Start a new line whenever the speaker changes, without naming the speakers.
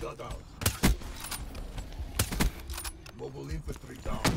Shut out. Mobile infantry down.